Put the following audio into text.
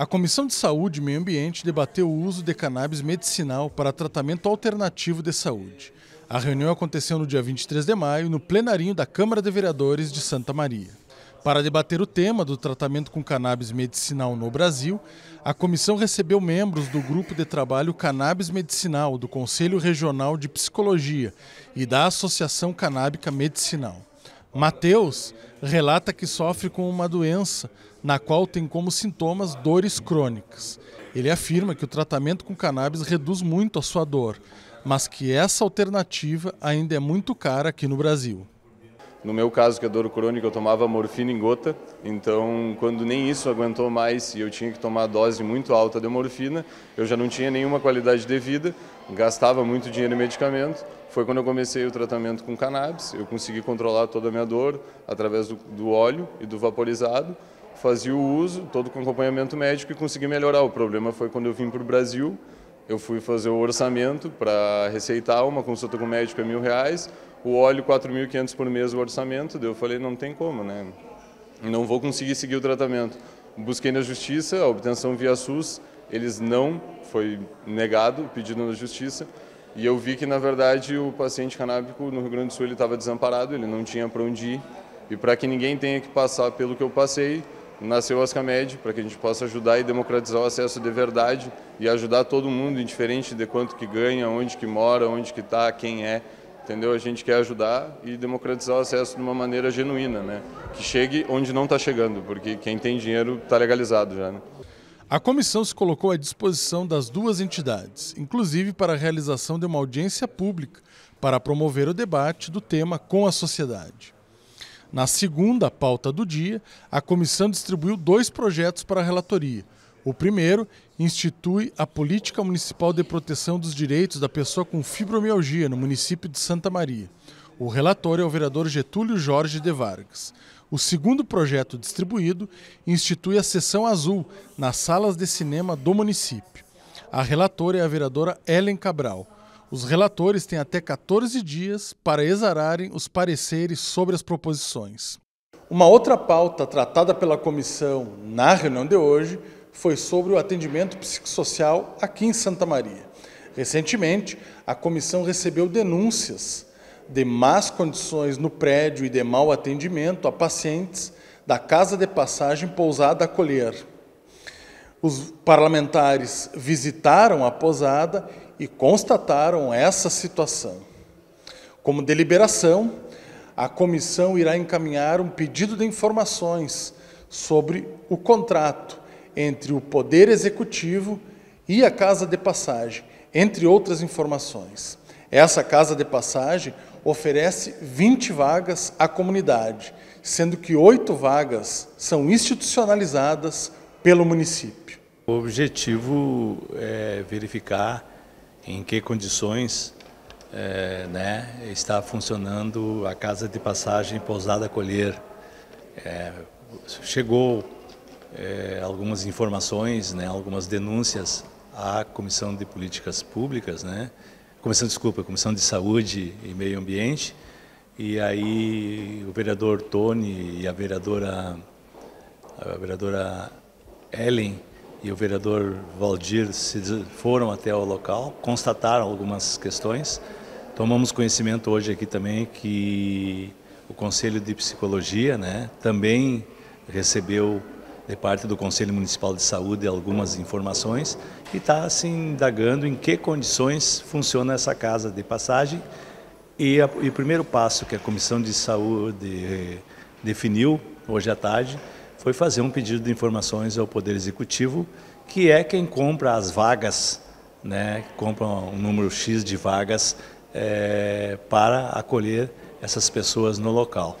A Comissão de Saúde e Meio Ambiente debateu o uso de cannabis medicinal para tratamento alternativo de saúde. A reunião aconteceu no dia 23 de maio, no plenarinho da Câmara de Vereadores de Santa Maria. Para debater o tema do tratamento com cannabis medicinal no Brasil, a comissão recebeu membros do grupo de trabalho Cannabis Medicinal do Conselho Regional de Psicologia e da Associação Canábica Medicinal. Mateus relata que sofre com uma doença na qual tem como sintomas dores crônicas. Ele afirma que o tratamento com cannabis reduz muito a sua dor, mas que essa alternativa ainda é muito cara aqui no Brasil. No meu caso, que é dor crônica, eu tomava morfina em gota, então quando nem isso aguentou mais e eu tinha que tomar dose muito alta de morfina, eu já não tinha nenhuma qualidade de vida, gastava muito dinheiro em medicamento. Foi quando eu comecei o tratamento com cannabis, eu consegui controlar toda a minha dor através do, do óleo e do vaporizado, fazia o uso, todo com acompanhamento médico e consegui melhorar. O problema foi quando eu vim para o Brasil, eu fui fazer o orçamento para receitar uma consulta com o médico é mil reais, o óleo 4.500 por mês o orçamento, daí eu falei, não tem como, né? Não vou conseguir seguir o tratamento. Busquei na justiça, a obtenção via SUS, eles não, foi negado o pedido na justiça, e eu vi que, na verdade, o paciente canábico no Rio Grande do Sul ele estava desamparado, ele não tinha para onde ir, e para que ninguém tenha que passar pelo que eu passei, nasceu a Ascamed, para que a gente possa ajudar e democratizar o acesso de verdade e ajudar todo mundo, indiferente de quanto que ganha, onde que mora, onde que está, quem é, entendeu? A gente quer ajudar e democratizar o acesso de uma maneira genuína, né? Que chegue onde não está chegando, porque quem tem dinheiro está legalizado já, né? A comissão se colocou à disposição das duas entidades, inclusive para a realização de uma audiência pública para promover o debate do tema com a sociedade. Na segunda pauta do dia, a comissão distribuiu dois projetos para a relatoria. O primeiro institui a Política Municipal de Proteção dos Direitos da Pessoa com Fibromialgia no município de Santa Maria. O relator é o vereador Getúlio Jorge de Vargas. O segundo projeto distribuído institui a Sessão Azul nas salas de cinema do município. A relatora é a vereadora Ellen Cabral. Os relatores têm até 14 dias para exararem os pareceres sobre as proposições. Uma outra pauta tratada pela comissão na reunião de hoje foi sobre o atendimento psicossocial aqui em Santa Maria. Recentemente, a comissão recebeu denúncias de más condições no prédio e de mau atendimento a pacientes da Casa de Passagem Pousada Acolher. Os parlamentares visitaram a pousada e constataram essa situação. Como deliberação, a comissão irá encaminhar um pedido de informações sobre o contrato entre o Poder Executivo e a Casa de Passagem, entre outras informações. Essa Casa de Passagem oferece 20 vagas à comunidade, sendo que oito vagas são institucionalizadas pelo município. O objetivo é verificar em que condições é, né, está funcionando a Casa de Passagem Pousada Colher. É, chegou é, algumas informações, né, algumas denúncias à Comissão de Políticas Públicas, né, Comissão, desculpa, Comissão de Saúde e Meio Ambiente, e aí o vereador Tony e a vereadora, a vereadora Ellen e o vereador Valdir foram até o local, constataram algumas questões. Tomamos conhecimento hoje aqui também que o Conselho de Psicologia né, também recebeu de parte do Conselho Municipal de Saúde algumas informações e está se indagando em que condições funciona essa casa de passagem. E, a, e o primeiro passo que a Comissão de Saúde definiu hoje à tarde foi fazer um pedido de informações ao Poder Executivo, que é quem compra as vagas, né, compra um número X de vagas é, para acolher essas pessoas no local.